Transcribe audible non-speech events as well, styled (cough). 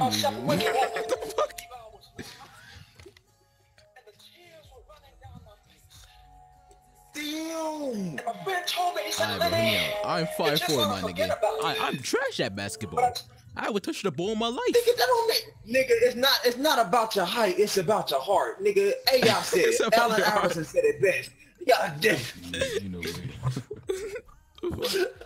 I'm leaving. (laughs) What the fuck? Damn. My friend told. I'm it's five four, my nigga. I. I'm trash at basketball. I would touch the ball in my life. Nigga, that don't make, nigga, it's not it's not about your height, it's about your heart. Nigga, AI (laughs) said It's it. about Allen your heart. Iverson said it best. Y'all damn. You know. (laughs)